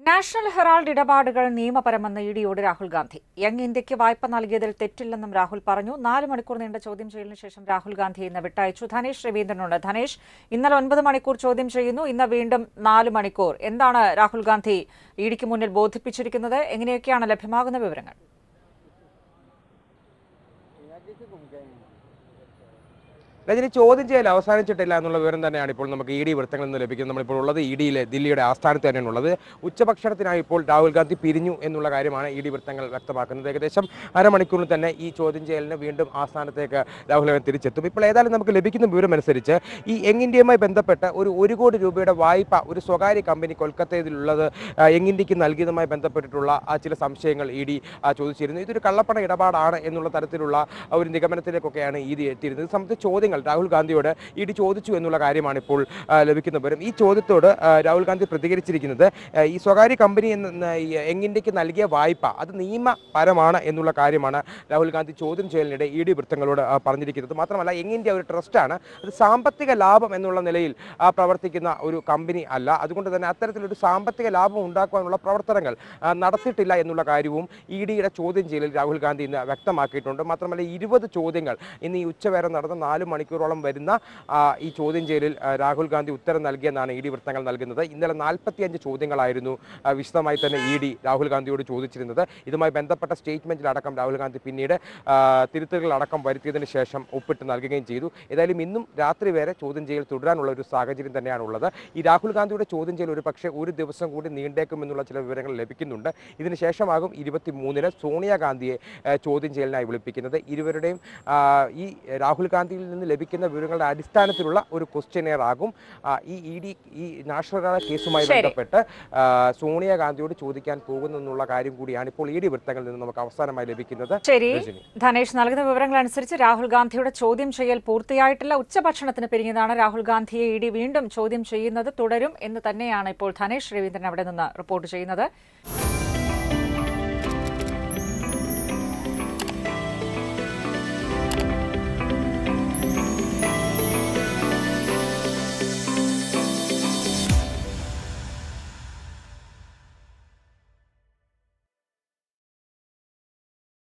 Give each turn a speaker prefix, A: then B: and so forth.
A: National Herald ഇടപാടുകൾ നിയമപരമെന്ന് E ഡിയോട് രാഹുൽ ഗാന്ധി. യങ് ഇന്ത്യയ്ക്ക് വായ്പ നൽകിയതിൽ തെറ്റില്ലെന്നും രാഹുൽ പറഞ്ഞു. നാല് മണിക്കൂർ നീണ്ട ചോദ്യം ചെയ്യലിന് ശേഷം രാഹുൽ ഗാന്ധി ഇന്ന് വിട്ടയച്ചു. ധനേഷ് രവീന്ദ്രനുണ്ട്. ധനേഷ് ഇന്നലെ ഒൻപത് മണിക്കൂർ ചോദ്യം ചെയ്യുന്നു. ഇന്ന് വീണ്ടും നാല് മണിക്കൂർ. എന്താണ് രാഹുൽ ഗാന്ധി ഇ ഡിക്ക് മുന്നിൽ ബോധിപ്പിച്ചിരിക്കുന്നത്? എങ്ങനെയൊക്കെയാണ് ലഭ്യമാകുന്ന വിവരങ്ങൾ?
B: രജനി ചോദ്യം ചെയ്യൽ അവസാനിച്ചിട്ടില്ല എന്നുള്ള വിവരം തന്നെയാണ് ഇപ്പോൾ നമുക്ക് ഇ ഡി വൃത്തങ്ങളിൽ നിന്ന് ലഭിക്കുന്നത്. നമ്മളിപ്പോൾ ഉള്ളത് ഇ ഡിയിലെ ദില്ലിയുടെ ആസ്ഥാനത്ത് തന്നെയാണ് ഉള്ളത്. ഉച്ചഭക്ഷണത്തിനായി ഇപ്പോൾ രാഹുൽ ഗാന്ധി പിരിഞ്ഞു എന്നുള്ള കാര്യമാണ് ഇ ഡി വൃത്തങ്ങൾ വ്യക്തമാക്കുന്നത്. ഏകദേശം അരമണിക്കൂറിൽ തന്നെ ഈ ചോദ്യം ചെയ്യലിന് വീണ്ടും ആസ്ഥാനത്തേക്ക് രാഹുൽ ഗാന്ധി തിരിച്ചെത്തും. ഇപ്പോൾ ഏതായാലും നമുക്ക് ലഭിക്കുന്ന വിവരം അനുസരിച്ച് ഈ യങ് ഇന്ത്യയുമായി ബന്ധപ്പെട്ട ഒരു ഒരു കോടി രൂപയുടെ വായ്പ ഒരു സ്വകാര്യ കമ്പനി കൊൽക്കത്തയിലുള്ളത് യങ് ഇന്ത്യയ്ക്ക് നൽകിയതുമായി ബന്ധപ്പെട്ടിട്ടുള്ള ആ ചില സംശയങ്ങൾ ഇ ഡി ചോദിച്ചിരുന്നു. ഇതൊരു കള്ളപ്പണ ഇടപാടാണ് എന്നുള്ള തരത്തിലുള്ള ഒരു നിഗമനത്തിലേക്കൊക്കെയാണ് ഇ ഡി എത്തിയിരുന്നത്. സംബന്ധിച്ച ചോദ്യങ്ങൾ രാഹുൽ ഗാന്ധിയോട് ഇടി ചോദിച്ചു എന്നുള്ള കാര്യമാണ് ഇപ്പോൾ ലഭിക്കുന്ന വിവരം. ഈ ചോദ്യത്തോട് രാഹുൽ ഗാന്ധി പ്രതികരിച്ചിരിക്കുന്നത് ഈ സ്വകാര്യ കമ്പനി എന്ന എങ്ങിന്റെക്ക് നൽകിയ വായ്പ അത് നിയമപരമാണ് എന്നുള്ള കാര്യമാണ് രാഹുൽ ഗാന്ധി ചോദ്യം ചെയ്യലിനിടെ ഇ ഡി വൃത്തങ്ങളോട് പറഞ്ഞിരിക്കുന്നത്. മാത്രമല്ല എങ്ങിന്റെ ഒരു ട്രസ്റ്റാണ് അത് സാമ്പത്തിക ലാഭം എന്നുള്ള നിലയിൽ പ്രവർത്തിക്കുന്ന ഒരു കമ്പനി അല്ല. അതുകൊണ്ട് തന്നെ അത്തരത്തിലൊരു സാമ്പത്തിക ലാഭം ഉണ്ടാക്കുവാനുള്ള പ്രവർത്തനങ്ങൾ നടത്തിയിട്ടില്ല എന്നുള്ള കാര്യവും ഇ ഡിയുടെ ചോദ്യം ചെയ്യലിൽ രാഹുൽ ഗാന്ധി ഇന്ന് വ്യക്തമാക്കിയിട്ടുണ്ട്. മാത്രമല്ല ഇരുപത് ചോദ്യങ്ങൾ. ഇന്ന് ഈ ഉച്ചവരെ നടന്ന നാല് മണിക്കൂറോളം വരുന്ന ഈ ചോദ്യം ചെയ്യലിൽ രാഹുൽ ഗാന്ധി ഉത്തരം നൽകിയെന്നാണ് ഇ ഡി വൃത്തങ്ങൾ നൽകുന്നത്. ഇന്നലെ നാൽപ്പത്തിയഞ്ച് ചോദ്യങ്ങളായിരുന്നു വിശദമായി തന്നെ ഇ ഡി രാഹുൽ ഗാന്ധിയോട് ചോദിച്ചിരുന്നത്. ഇതുമായി ബന്ധപ്പെട്ട സ്റ്റേറ്റ്മെന്റിലടക്കം രാഹുൽ ഗാന്ധി പിന്നീട് തിരുത്തലുകളടക്കം വരുത്തിയതിന് ശേഷം ഒപ്പിട്ട് നൽകുകയും ചെയ്തു. ഏതായാലും ഇന്നും രാത്രി വരെ ചോദ്യം ചെയ്യൽ തുടരാനുള്ള ഒരു സാഹചര്യം തന്നെയാണ് ഉള്ളത് ഈ രാഹുൽ ഗാന്ധിയുടെ ചോദ്യം ചെയ്യൽ ഒരു പക്ഷേ ഒരു ദിവസം കൂടി നീണ്ടേക്കുമെന്നുള്ള ചില വിവരങ്ങൾ ലഭിക്കുന്നുണ്ട്. ഇതിന് ശേഷമാകും ഇരുപത്തി മൂന്നിന് സോണിയാഗാന്ധിയെ ചോദ്യം ചെയ്യലിനായി വിളിപ്പിക്കുന്നത്. ഇരുവരുടെയും ഈ രാഹുൽ ഗാന്ധിയിൽ നിന്ന് ലഭിക്കുന്ന വിവരങ്ങളുടെ അടിസ്ഥാനത്തിലുള്ള ഒരു ക്വസ്റ്റ്യനെയർ ആകും. ഈ ഇ ഡി ഈ നാഷണൽ ഗാർഡ് കേസുമായി ബന്ധപ്പെട്ട് സോണിയ സോണിയാഗാന്ധിയോട് ചോദിക്കാൻ പോകുന്നു എന്നുള്ള കാര്യം കൂടിയാണ് ഇപ്പോൾ ഇ ഡി വൃത്തങ്ങളിൽ നിന്ന് നമുക്ക് അവസാനമായി ലഭിക്കുന്നത്.
A: ശരി. ധനേഷ് നൽകുന്ന വിവരങ്ങൾ അനുസരിച്ച് രാഹുൽ ഗാന്ധിയുടെ ചോദ്യം ചെയ്യൽ പൂർത്തിയായിട്ടില്ല. ഉച്ചഭക്ഷണത്തിന് പിരിഞ്ഞതാണ് രാഹുൽ ഗാന്ധിയെ ഇ ഡി വീണ്ടും ചോദ്യം ചെയ്യുന്നത് തുടരും എന്ന് തന്നെയാണ് ഇപ്പോൾ ധനേഷ് രവീന്ദ്രൻ അവിടെ നിന്ന് റിപ്പോർട്ട് ചെയ്യുന്നത്.